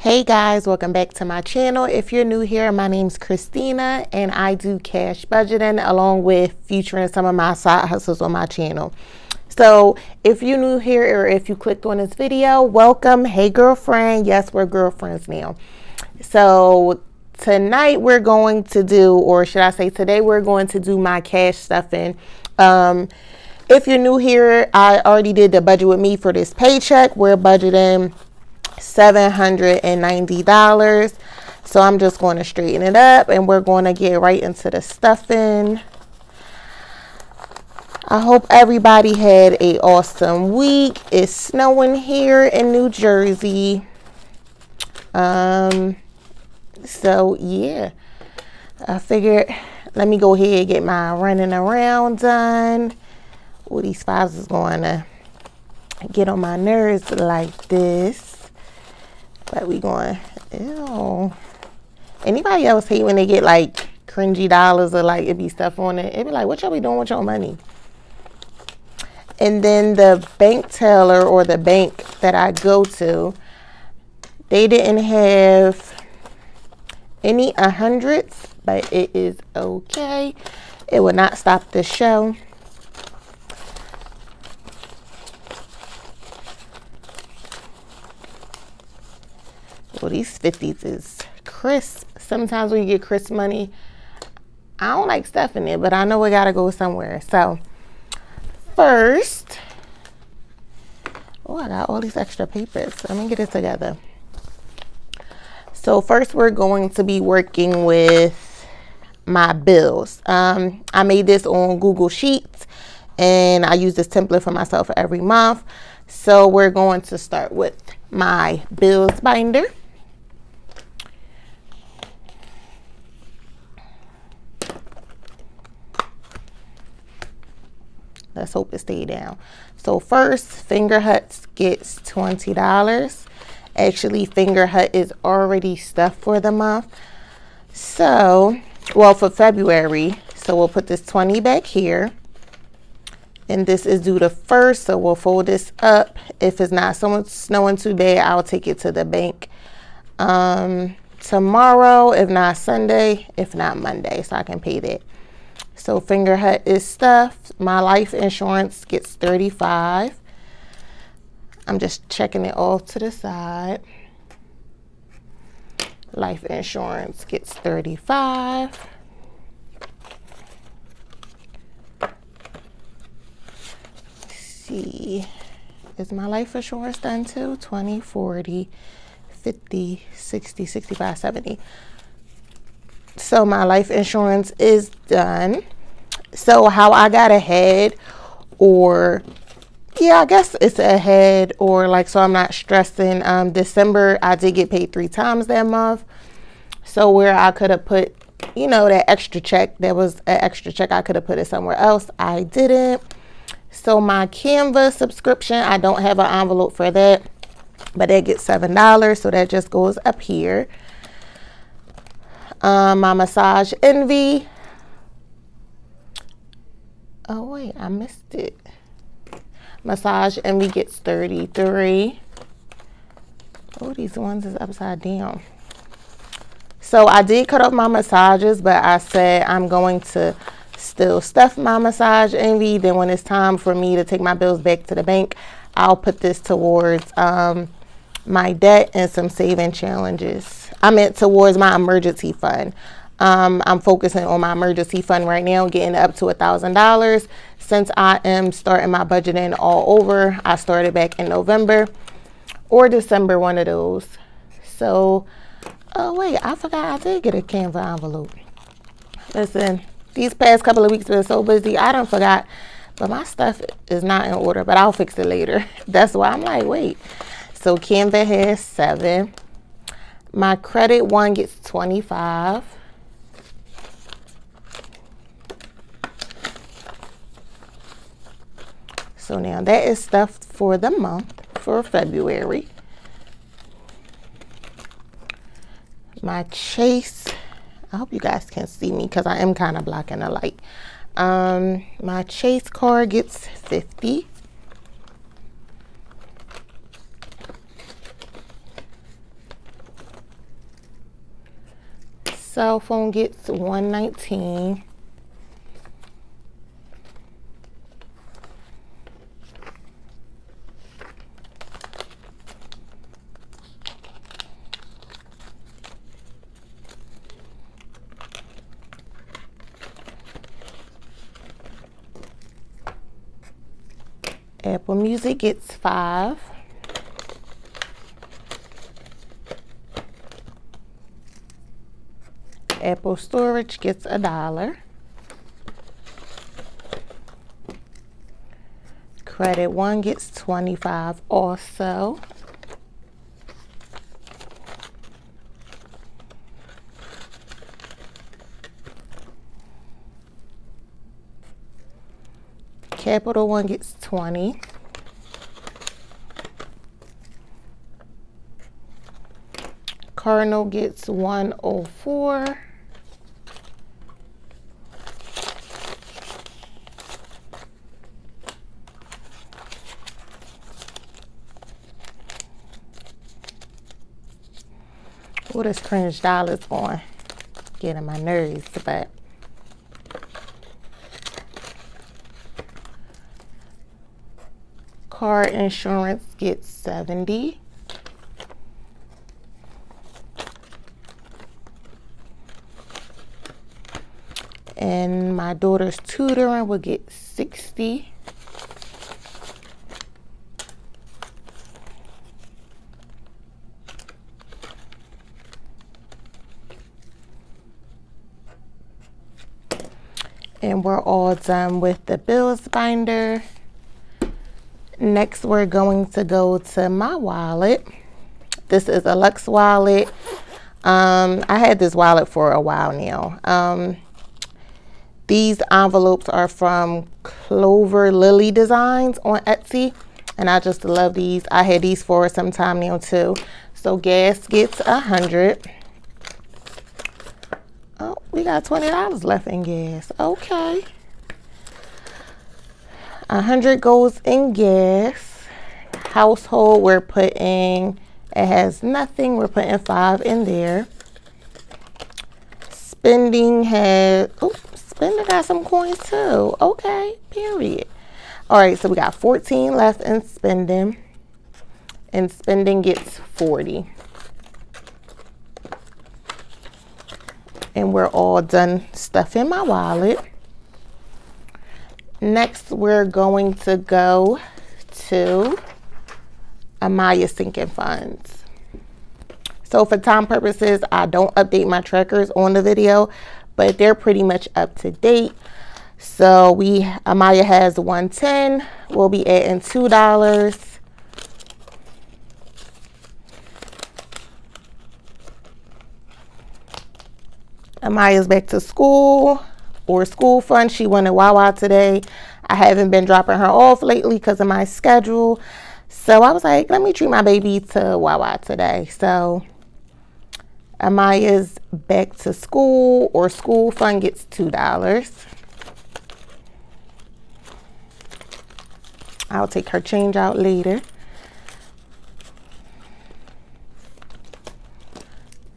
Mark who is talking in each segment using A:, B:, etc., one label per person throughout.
A: Hey guys, welcome back to my channel. If you're new here, my name's Christina and I do cash budgeting along with featuring some of my side hustles on my channel. So if you're new here or if you clicked on this video, welcome. Hey girlfriend. Yes, we're girlfriends now. So tonight we're going to do, or should I say today, we're going to do my cash stuffing. Um, if you're new here, I already did the budget with me for this paycheck. We're budgeting $790. So I'm just going to straighten it up and we're going to get right into the stuffing. I hope everybody had a awesome week. It's snowing here in New Jersey. Um, so yeah, I figured let me go ahead and get my running around done. All these files is going to get on my nerves like this. But we going, ew. Anybody else hate when they get like cringy dollars or like it be stuff on it? It be like, what y'all be doing with your money? And then the bank teller or the bank that I go to, they didn't have any a hundreds, but it is okay. It will not stop the show. Well, these 50s is crisp. Sometimes when you get crisp money, I don't like stuffing it, but I know it got to go somewhere. So, first, oh, I got all these extra papers. Let me get it together. So first we're going to be working with my bills. Um, I made this on Google Sheets and I use this template for myself every month. So we're going to start with my bills binder. Let's hope it stay down. So first, Fingerhuts gets $20. Actually, Fingerhut is already stuffed for the month. So, well, for February. So we'll put this 20 back here. And this is due to first, so we'll fold this up. If it's not so snowing too bad, I'll take it to the bank um, tomorrow, if not Sunday, if not Monday, so I can pay that. So Fingerhut is stuffed. My life insurance gets 35. I'm just checking it off to the side. Life insurance gets 35. see. Is my life insurance done too? 20, 40, 50, 60, 65, 70. So my life insurance is done so how I got ahead or yeah, I guess it's ahead or like so I'm not stressing. Um, December I did get paid three times that month. So where I could have put, you know, that extra check, there was an extra check I could have put it somewhere else. I didn't. So my Canva subscription, I don't have an envelope for that, but that gets seven dollars, so that just goes up here. Um, my massage envy, Oh, wait, I missed it. Massage Envy gets 33. Oh, these ones is upside down. So I did cut off my massages, but I said I'm going to still stuff my massage envy. Then when it's time for me to take my bills back to the bank, I'll put this towards um, my debt and some saving challenges. I meant towards my emergency fund. Um, I'm focusing on my emergency fund right now, getting up to a $1,000. Since I am starting my budgeting all over, I started back in November or December, one of those. So, oh wait, I forgot I did get a Canva envelope. Listen, these past couple of weeks have been so busy, I don't forgot, but my stuff is not in order, but I'll fix it later. That's why I'm like, wait. So Canva has seven. My credit one gets 25. So now that is stuff for the month for February. My Chase, I hope you guys can see me because I am kind of blocking the light. Um, my Chase card gets 50. Cell phone gets 119. Music gets five. Apple Storage gets a dollar. Credit One gets 25 also. Capital One gets 20. Cardinal gets 104. What is cringe dollars on? Getting my nerves, but car insurance gets 70. And my daughter's tutoring will get 60. And we're all done with the bills binder. Next, we're going to go to my wallet. This is a Lux wallet. Um, I had this wallet for a while now. Um, these envelopes are from Clover Lily Designs on Etsy. And I just love these. I had these for some time now too. So gas gets a hundred. Oh, we got $20 left in gas. Okay. A hundred goes in gas. Household, we're putting, it has nothing. We're putting five in there. Spending has, oh, spending got some coins too. Okay, period. All right, so we got 14 left in spending. And spending gets 40. And we're all done stuffing my wallet. Next, we're going to go to Amaya sinking funds. So for time purposes, I don't update my trackers on the video, but they're pretty much up to date. So we, Amaya has 110. We'll be adding $2. Amaya's back to school or school fund. She wanted Wawa today. I haven't been dropping her off lately because of my schedule. So I was like, let me treat my baby to Wawa today. So Amaya's back to school or school fund gets $2. I'll take her change out later.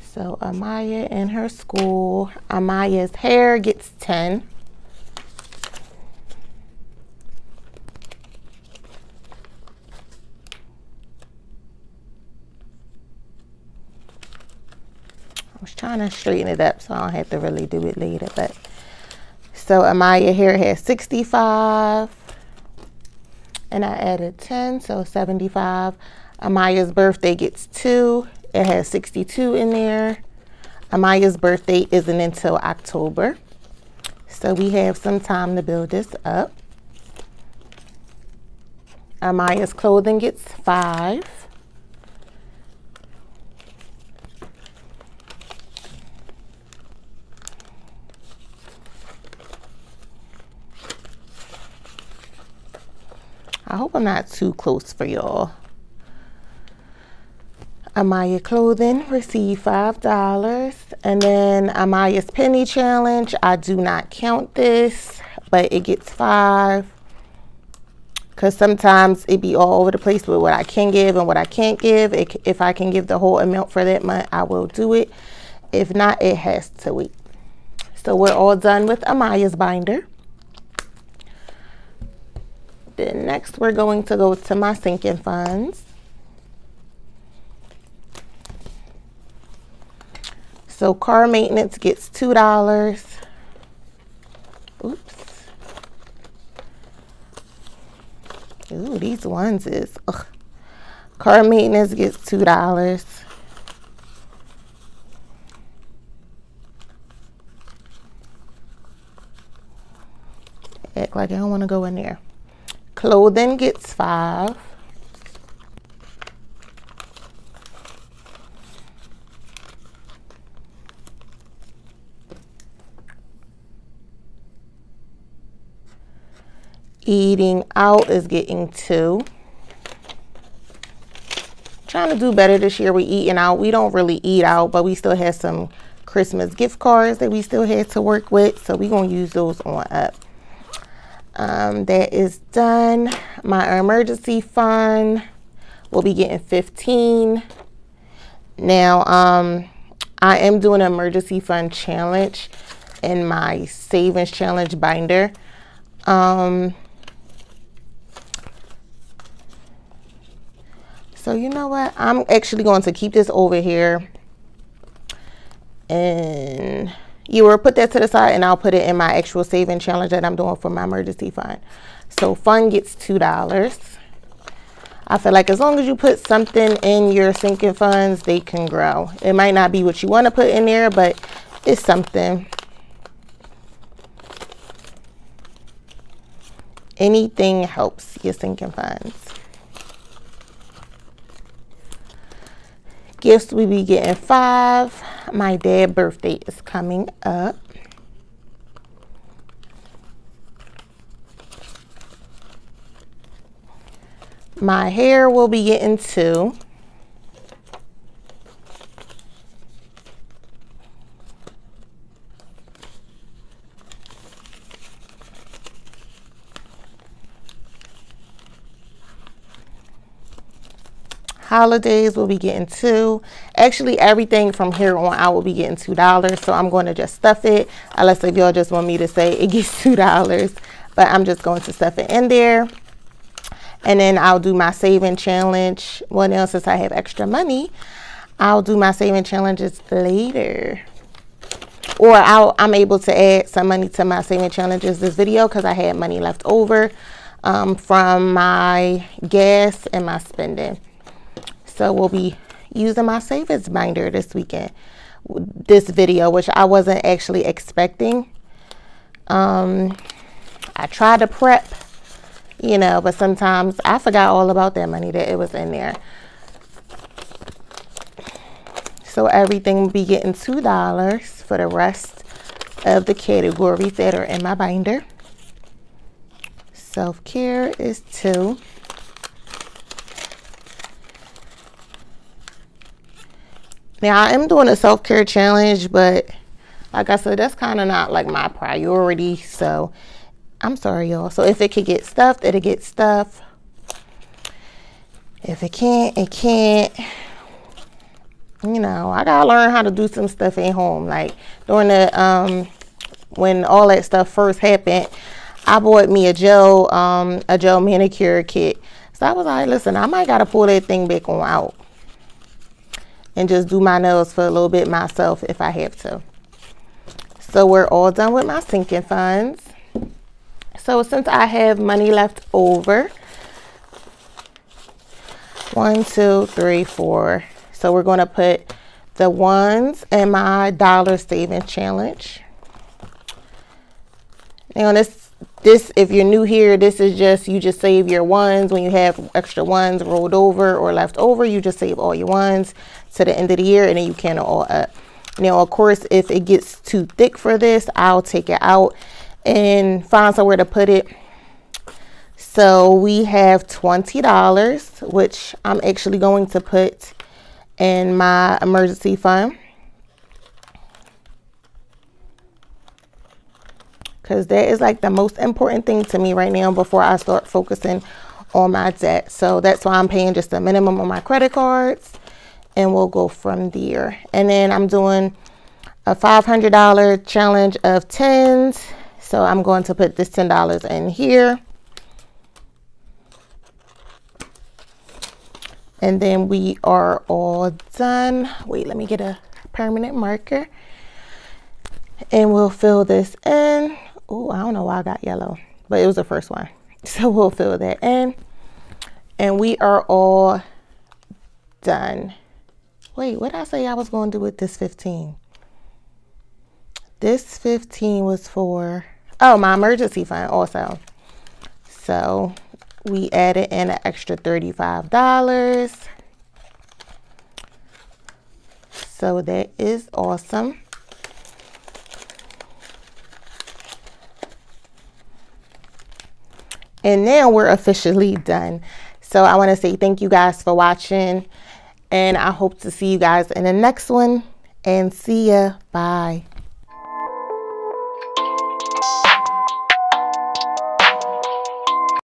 A: So Amaya in her school, Amaya's hair gets 10. Trying to straighten it up so I don't have to really do it later. But so Amaya here has 65 and I added 10, so 75. Amaya's birthday gets two. It has 62 in there. Amaya's birthday isn't until October. So we have some time to build this up. Amaya's clothing gets five. I hope I'm not too close for y'all. Amaya Clothing received $5. And then Amaya's Penny Challenge, I do not count this, but it gets 5 Because sometimes it be all over the place with what I can give and what I can't give. It, if I can give the whole amount for that month, I will do it. If not, it has to wait. So we're all done with Amaya's binder. Then next we're going to go to my sinking funds. So car maintenance gets $2. Oops. Ooh, these ones is, ugh. Car maintenance gets $2. Act like I don't want to go in there. Clothing gets five. Eating out is getting two. Trying to do better this year. We eating out. We don't really eat out, but we still have some Christmas gift cards that we still had to work with. So we're going to use those on up. Um, that is done. My emergency fund will be getting 15. Now, um, I am doing an emergency fund challenge in my savings challenge binder. Um, so you know what? I'm actually going to keep this over here and you will put that to the side and I'll put it in my actual saving challenge that I'm doing for my emergency fund. So fund gets $2. I feel like as long as you put something in your sinking funds, they can grow. It might not be what you want to put in there, but it's something. Anything helps your sinking funds. Gifts, we be getting five. My dad birthday is coming up. My hair will be getting two. Holidays will be getting two. Actually everything from here on out will be getting two dollars so i'm going to just stuff it. Unless if y'all just want me to say it gets two dollars but i'm just going to stuff it in there. And then i'll do my saving challenge. What else since i have? Extra money. I'll do my saving challenges later. Or I i am able to add some money to my saving challenges this video because i had money left over um, from my gas and my spending so we'll be using my savings binder this weekend. This video, which I wasn't actually expecting. Um, I tried to prep, you know, but sometimes I forgot all about that money that it was in there. So everything will be getting $2 for the rest of the categories that are in my binder. Self-care is 2 Now, I am doing a self-care challenge, but like I said, that's kind of not like my priority. So I'm sorry, y'all. So if it could get stuffed, it'll get stuffed. If it can't, it can't. You know, I gotta learn how to do some stuff at home. Like during the um when all that stuff first happened, I bought me a gel um a gel manicure kit. So I was like, listen, I might gotta pull that thing back on out and just do my nails for a little bit myself if I have to. So we're all done with my sinking funds. So since I have money left over, one, two, three, four. So we're going to put the ones in my dollar saving challenge. Now this, this, if you're new here, this is just, you just save your ones when you have extra ones rolled over or left over, you just save all your ones to the end of the year and then you can all up. Now, of course, if it gets too thick for this, I'll take it out and find somewhere to put it. So we have $20, which I'm actually going to put in my emergency fund. Because that is like the most important thing to me right now before I start focusing on my debt. So that's why I'm paying just a minimum on my credit cards and we'll go from there. And then I'm doing a $500 challenge of tens. So I'm going to put this $10 in here. And then we are all done. Wait, let me get a permanent marker. And we'll fill this in. Oh, I don't know why I got yellow, but it was the first one. So we'll fill that in. And we are all done. Wait, what did I say I was going to do with this 15? This 15 was for, oh, my emergency fund also. So we added in an extra $35. So that is awesome. And now we're officially done. So I want to say thank you guys for watching. And I hope to see you guys in the next one. And see ya. Bye.